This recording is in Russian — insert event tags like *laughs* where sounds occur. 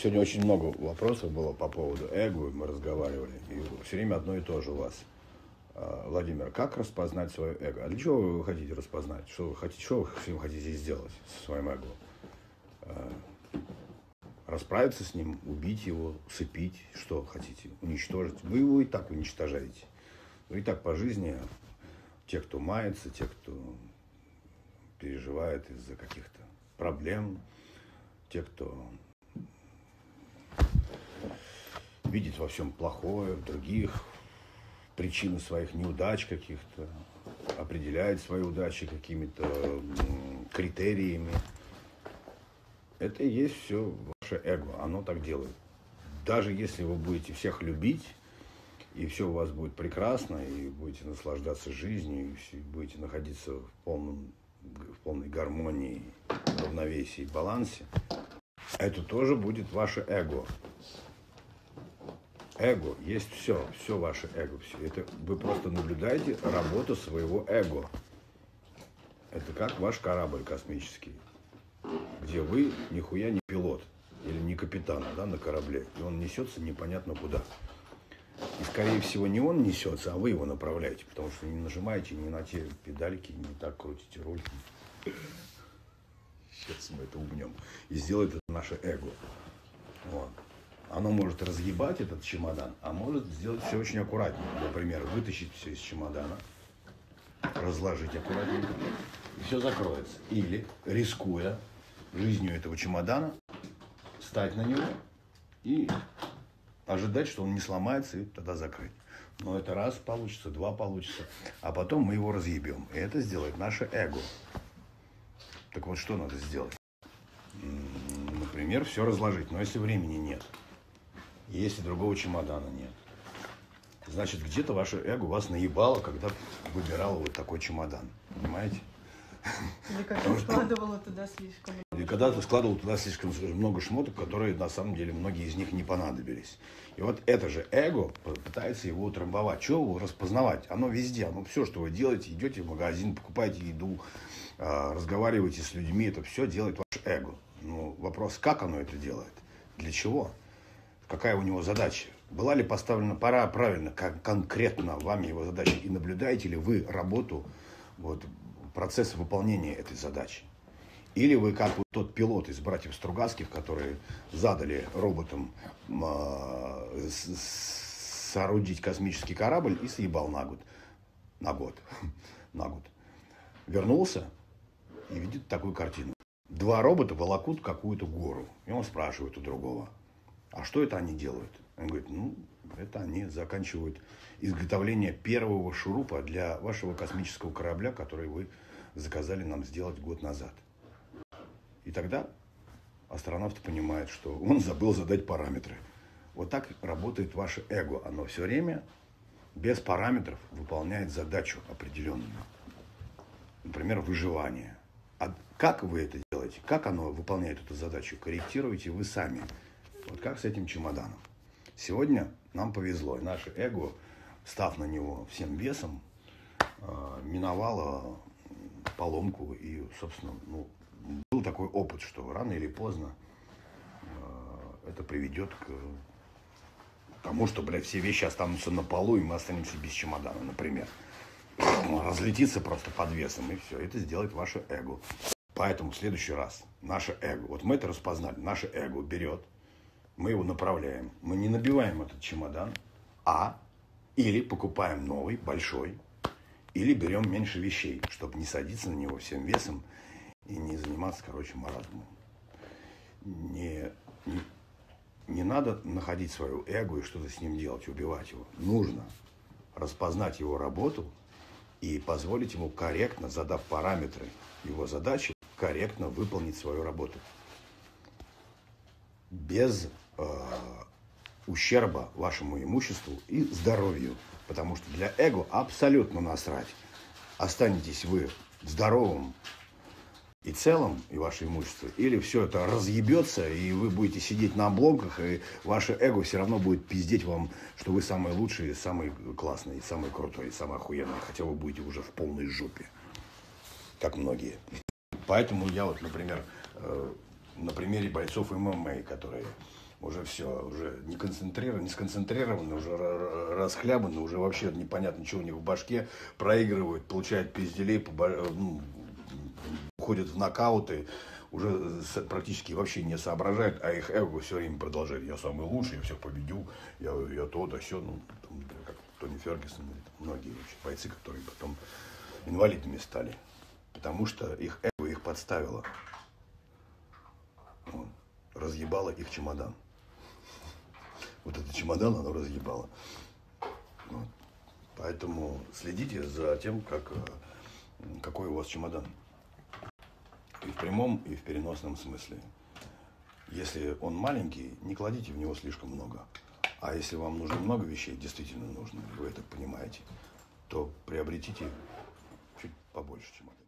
Сегодня очень много вопросов было по поводу эго, мы разговаривали, и все время одно и то же у вас. А, Владимир, как распознать свое эго? А для чего вы хотите распознать? Что вы хотите, что вы всем хотите сделать со своим эго? А, Расправиться с ним, убить его, усыпить, что хотите, уничтожить. Вы его и так уничтожаете. Вы и так по жизни, те, кто мается, те, кто переживает из-за каких-то проблем, те, кто видит во всем плохое, других, причины своих неудач каких-то, определяет свои удачи какими-то критериями. Это и есть все ваше эго, оно так делает. Даже если вы будете всех любить, и все у вас будет прекрасно, и будете наслаждаться жизнью, и будете находиться в, полном, в полной гармонии, равновесии, балансе, это тоже будет ваше эго. Эго есть все, все ваше эго. Все. Это вы просто наблюдаете работу своего эго. Это как ваш корабль космический, где вы нихуя не пилот или не капитан да, на корабле, и он несется непонятно куда. И, скорее всего, не он несется, а вы его направляете, потому что не нажимаете не на те педальки, не так крутите руль. Сейчас мы это умнем. И сделает это наше эго. Вот. Оно может разъебать этот чемодан, а может сделать все очень аккуратнее. Например, вытащить все из чемодана, разложить аккуратненько, и все закроется. Или, рискуя жизнью этого чемодана, встать на него и ожидать, что он не сломается, и тогда закрыть. Но это раз получится, два получится, а потом мы его разъебем. И это сделает наше эго. Так вот, что надо сделать? Например, все разложить, но если времени нет, если другого чемодана нет, значит, где-то ваше эго вас наебало, когда выбирало вот такой чемодан. Понимаете? Или когда складывала туда слишком много. Или когда ты складывал туда слишком много шмоток, которые на самом деле многие из них не понадобились. И вот это же эго пытается его утрамбовать. Чего его распознавать? Оно везде. Оно все, что вы делаете, идете в магазин, покупаете еду, а, разговариваете с людьми, это все делает ваше эго. Ну, вопрос, как оно это делает? Для чего? Какая у него задача? Была ли поставлена пора правильно, как конкретно вами его задача? И наблюдаете ли вы работу вот, процесс выполнения этой задачи. Или вы как вот тот пилот из братьев Стругацких, которые задали роботам э, соорудить космический корабль и съебал на год. На год. *laughs* на год. Вернулся и видит такую картину. Два робота волокут какую-то гору. И он спрашивает у другого, а что это они делают? Он говорит, ну, это они заканчивают изготовление первого шурупа для вашего космического корабля, который вы заказали нам сделать год назад. И тогда астронавт понимает, что *laughs* он забыл задать параметры. Вот так работает ваше эго. Оно все время без параметров выполняет задачу определенную. Например, выживание. А как вы это делаете? Как оно выполняет эту задачу? Корректируете вы сами. Вот как с этим чемоданом. Сегодня нам повезло. И наше эго, став на него всем весом, а, миновало поломку. И, собственно, ну, был такой опыт, что рано или поздно э, это приведет к тому, что, блядь, все вещи останутся на полу, и мы останемся без чемодана, например. Разлетится просто под весом, и все. Это сделает ваше эго. Поэтому в следующий раз наше эго, вот мы это распознали, наше эго берет, мы его направляем, мы не набиваем этот чемодан, а или покупаем новый, большой, или берем меньше вещей, чтобы не садиться на него всем весом и не заниматься, короче, маразмом. Не, не, не надо находить свое эго и что-то с ним делать, убивать его. Нужно распознать его работу и позволить ему корректно, задав параметры его задачи, корректно выполнить свою работу. Без ущерба вашему имуществу и здоровью. Потому что для эго абсолютно насрать. Останетесь вы здоровым и целым, и ваше имущество, или все это разъебется, и вы будете сидеть на обломках, и ваше эго все равно будет пиздеть вам, что вы самый лучший, самый классный, самый крутой, самый охуенный, хотя вы будете уже в полной жопе, как многие. Поэтому я вот, например, э, на примере бойцов ММА, которые уже все, уже не концентрированы, не сконцентрированы, уже расхлябаны, уже вообще непонятно, что у них в башке, проигрывают, получают пизделей, ну, уходят в нокауты, уже практически вообще не соображают, а их эго все время продолжает. Я самый лучший, я всех победю, я, я то, то, все. Ну, там, как Тони Фергюсон, многие вообще бойцы, которые потом инвалидами стали. Потому что их эго их подставило. Вот. Разъебало их чемодан. Вот этот чемодан оно разъебало. Вот. Поэтому следите за тем, как, э, какой у вас чемодан. И в прямом, и в переносном смысле. Если он маленький, не кладите в него слишком много. А если вам нужно много вещей, действительно нужно, вы это понимаете, то приобретите чуть побольше чемодан.